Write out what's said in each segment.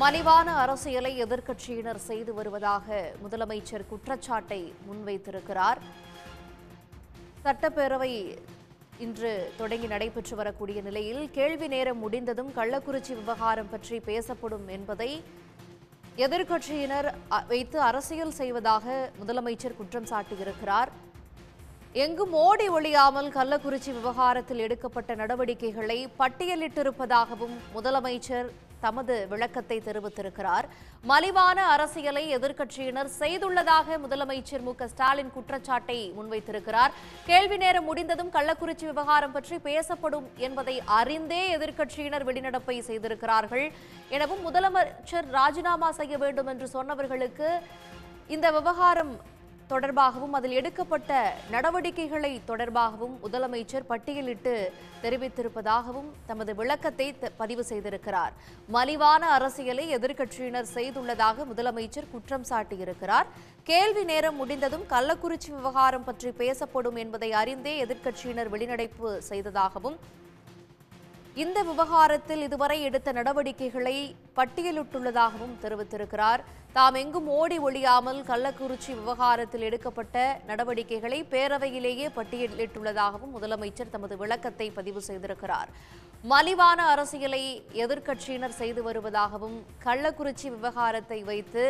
மலிவான அரசியலை எதிர்க்கட்சியினர் செய்து வருவதாக முதலமைச்சர் குற்றச்சாட்டை முன்வைத்திருக்கிறார். சட்டப்பேரவை இன்று தொடங்கி நடைபெற்று வரக்கூடிய நிலையில் கேள்வி நேரம் முடிந்ததும் கள்ளக்குறிச்சி விவகாரம் பற்றி பேசப்படும் என்பதை எதிர்க்கட்சியினர் அ- வைத்து அரசியல் செய்வதாக முதலமைச்சர் குற்றம் சாட்டியிருக்கிறார். எங்கும் ஓடி ஒழியாமல் கள்ளக்குறிச்சி விவகாரத்தில் எடுக்கப்பட்ட நடவடிக்கைகளை பட்டியலிட்டிருப்பதாகவும் முதலமைச்சர் தமது விளக்கத்தை தெரிவித்திருக்கிறார். மலிவான அரசியலை எதிர்க்கட்சியினர் செய்துள்ளதாக முதலமைச்சர் மு ஸ்டாலின் குற்றச்சாட்டை முன்வைத்திருக்கிறார். கேள்வி நேரம் முடிந்ததும் கள்ளக்குறிச்சி விவகாரம் பற்றி பேசப்படும் என்பதை அறிந்தே எதிர்க்கட்சியினர் வெளிநடப்பை செய்திருக்கிறார்கள். எனவும் முதலமைச்சர் ராஜினாமா செய்ய வேண்டும் என்று சொன்னவர்களுக்கு இந்த விவகாரம் தொடர்பாகவும் அதில் எடுக்கப்பட்ட நடவடிக்கைகளை தொடர்பாகவும் முதலமைச்சர் பட்டியலிட்டு தெரிவித்திருப்பதாகவும் தமது விளக்கத்தை பதிவு செய்திருக்கிறார். மலிவான அரசியலை எதிர்க்கட்சியினர் செய்துள்ளதாக முதலமைச்சர் குற்றம் சாட்டியிருக்கிறார். கேள்வி நேரம் முடிந்ததும் கள்ளக்குறிச்சி விவகாரம் பற்றி பேசப்படும் என்பதை அறிந்தே எதிர்க்கட்சியினர் வெளிநடப்பு செய்ததாகவும் இந்த விவகாரத்தில் இதுவரை எடுத்த நடவடிக்கைகளை பட்டியலிட்டுள்ளதாகவும் தெரிவித்திருக்கிறார். தாம் எங்கும் ஓடி ஒழியாமல் கள்ளக்குறிச்சி விவகாரத்தில் எடுக்கப்பட்ட நடவடிக்கைகளை பேரவையிலேயே பட்டியலிட்டுள்ளதாகவும் முதலமைச்சர் தமது விளக்கத்தை பதிவு செய்திருக்கிறார். மலிவான அரசியலை எதிர்க்கட்சியினர் செய்து வருவதாகவும் கள்ளக்குறிச்சி விவகாரத்தை வைத்து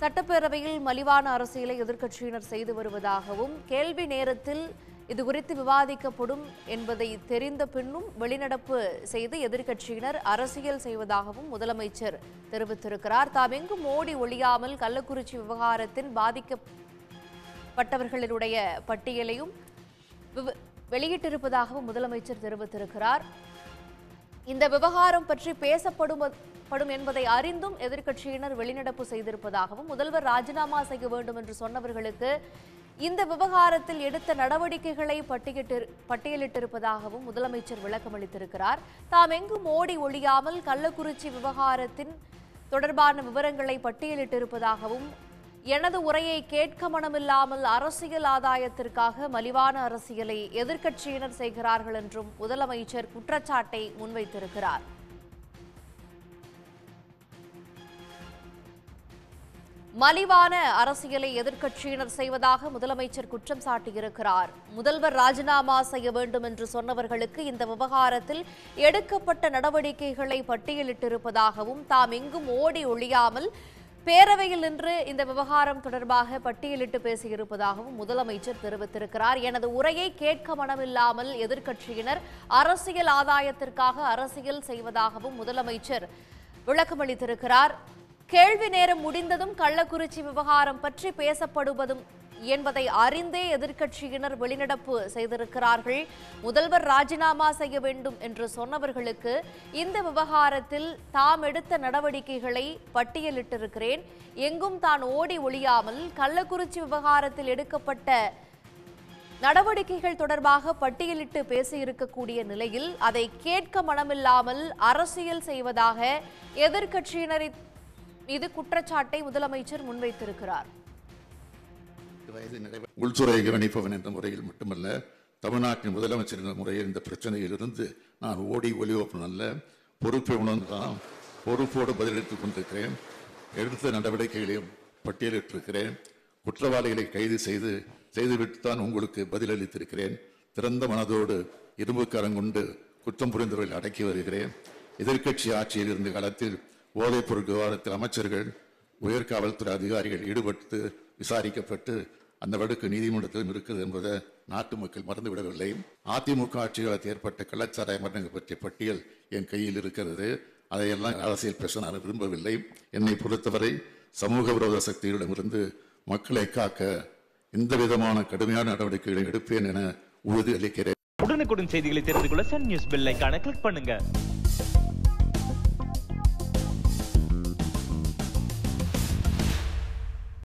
சட்டப்பேரவையில் மலிவான அரசியலை எதிர்க்கட்சியினர் செய்து வருவதாகவும் கேள்வி நேரத்தில் இது குறித்து விவாதிக்கப்படும் என்பதை தெரிந்த பின்னும் வெளிநடப்பு செய்து எதிர்க்கட்சியினர் அரசியல் செய்வதாகவும் முதலமைச்சர் தெரிவித்திருக்கிறார். தாம் மோடி ஒழியாமல் கள்ளக்குறிச்சி விவகாரத்தின் பாதிக்கப்பட்டவர்களுடைய பட்டியலையும் விவ- வெளியிட்டிருப்பதாகவும் முதலமைச்சர் தெரிவித்திருக்கிறார். இந்த விவகாரம் பற்றி பேசப்படும் படும் என்பதை அறிந்தும் எதிர்க்கட்சியினர் வெளிநடப்பு செய்திருப்பதாகவும் முதல்வர் ராஜினாமா செய்ய வேண்டும் என்று சொன்னவர்களுக்கு இந்த விவகாரத்தில் எடுத்த நடவடிக்கைகளை பட்டியலிட்டு பட்டியலிட்டிருப்பதாகவும் முதலமைச்சர் விளக்கமளித்திருக்கிறார் தாம் எங்கும் ஓடி ஒழியாமல் கள்ளக்குறிச்சி விவகாரத்தின் தொடர்பான விவரங்களை பட்டியலிட்டிருப்பதாகவும் எனது உரையை கேட்க மனமில்லாமல் அரசியல் ஆதாயத்திற்காக மலிவான அரசியலை எதிர்க்கட்சியினர் செய்கிறார்கள் என்றும் முதலமைச்சர் குற்றச்சாட்டை முன்வைத்திருக்கிறார். மலிவான அரசியலை எதிர்க்கட்சியினர் செய்வதாக முதலமைச்சர் குற்றம் சாட்டியிருக்கிறார். முதல்வர் ராஜினாமா செய்ய வேண்டும் என்று சொன்னவர்களுக்கு இந்த விவகாரத்தில் எடுக்கப்பட்ட நடவடிக்கைகளை பட்டியலிட்டிருப்பதாகவும் தாம் எங்கும் ஓடி ஒழியாமல் பேரவையில் நின்று இந்த விவகாரம் தொடர்பாக பட்டியலிட்டு பேசியிருப்பதாகவும் முதலமைச்சர் தெரிவித்திருக்கிறார். எனது உரையை கேட்க மனமில்லாமல் எதிர்க்கட்சியினர் அரசியல் ஆதாயத்திற்காக அரசியல் செய்வதாகவும் முதலமைச்சர் விளக்கமளித்திருக்கிறார். கேள்வி நேரம் முடிந்ததும் கள்ளக்குறிச்சி விவகாரம் பற்றி பேசப்படுவதும் என்பதை அறிந்தே எதிர்க்கட்சியினர் வெளிநடப்பு செய்திருக்கிறார்கள். முதல்வர் ராஜினாமா செய்ய வேண்டும் என்று சொன்னவர்களுக்கு இந்த விவகாரத்தில் தாம் எடுத்த நடவடிக்கைகளை பட்டியலிட்டிருக்கிறேன். எங்கும் தான் ஓடி ஒழியாமல் கள்ளக்குறிச்சி விவகாரத்தில் எடுக்கப்பட்ட நடவடிக்கைகள் தொடர்பாக பட்டியலிட்டு பேசியிருக்கக்கூடிய நிலையில் அதை கேட்க மனமில்லாமல் அரசியல் செய்வதாக எதிர்க்கட்சியினரை மீது குற்றச்சாட்டை முதலமைச்சர் முன்வைத்திருக்கிறார். வயது உள்துறை கவனிப்பவன் என்ற முறையில் மட்டுமல்ல தமிழ்நாட்டின் முதலமைச்சர் என்ற முறையில் இந்த பிரச்சனையிலிருந்து நான் ஓடி ஒலிவப்பன் அல்ல பொறுப்பை உணர்ந்தான் பொறுப்போடு பதிலளித்துக் கொண்டிருக்கிறேன். எடுத்த நடவடிக்கைகளையும் பட்டியலிட்டிருக்கிறேன். குற்றவாளிகளை கைது செய்து செய்துவிட்டு தான் உங்களுக்கு பதிலளித்திருக்கிறேன். திறந்த மனதோடு இரும்புக்காரங்கொண்டு குற்றம் புரிந்தவர்களை அடக்கி வருகிறேன். எதிர்க்கட்சி ஆட்சியில் இருந்த காலத்தில் போதைப் பொருள் விவகாரத்தில் அமைச்சர்கள் உயர்காவல்துறை அதிகாரிகள் ஈடுபட்டு விசாரிக்கப்பட்டு அந்த வழக்கு நீதிமன்றத்திலும் இருக்குது என்பதை நாட்டு மக்கள் மறந்துவிடவில்லை. அதிமுக ஆட்சி ஏற்பட்ட கள்ளச்சாராய மரணங்கள் பற்றிய பட்டியல் என் கையில் இருக்கிறது. அதையெல்லாம் அரசியல் பேச நான் விரும்பவில்லை. என்னை பொறுத்தவரை சமூக விரோத சக்திகளிடமிருந்து மக்களை காக்க எந்த விதமான கடுமையான நடவடிக்கைகளை எடுப்பேன் என உறுதி அளிக்கிறேன். உடனுக்குடன் செய்திகளை தெரிந்து கொள்ள சன் நியூஸ் பெல் கிளிக் பண்ணுங்க.